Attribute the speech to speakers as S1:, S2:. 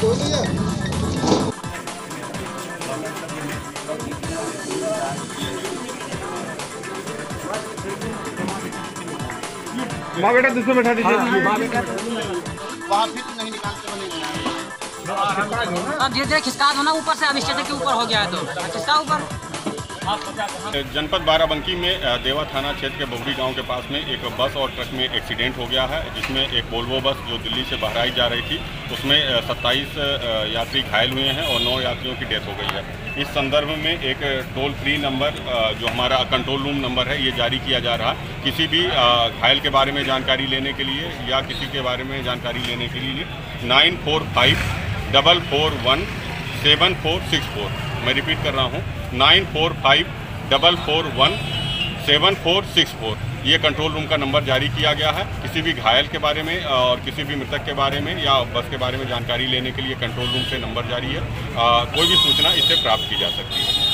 S1: धो माँ बेटा दूसरे बैठा दीजिए हाँ, हाँ,
S2: वहाँ फिर नहीं निकालते बनेगा
S3: खिसका दो ना ऊपर से अब स्टेशन के ऊपर हो गया है तो। खिसका ऊपर?
S4: जनपद बाराबंकी में देवा थाना क्षेत्र के बबरी गाँव के पास में एक बस और ट्रक में एक्सीडेंट हो गया है, जिसमें एक वोल्वो बस जो दिल्ली से बहराइच जा रही थी, उसमें सत्ताईस यात्री घायल हुए हैं और नौ यात्रियों की डेथ हो गई है। इस संदर्भ में एक टोल फ्री नंबर जो हमारा कंट्रोल रूम नंबर है, ये जारी किया जा रहा किसी भी घायल के बारे में जानकारी लेने के लिए या किसी के बारे में जानकारी लेने के लिए nine four five double four one seven four six four. मैं रिपीट कर रहा हूँ। Nine four five double four one seven four six four. ये कंट्रोल रूम का नंबर जारी किया गया है। किसी भी घायल के बारे में और किसी भी मृतक के बारे में या बस के बारे में जानकारी लेने के लिए कंट्रोल रूम से नंबर जारी है। आ, कोई भी सूचना इससे प्राप्त की जा सकती है।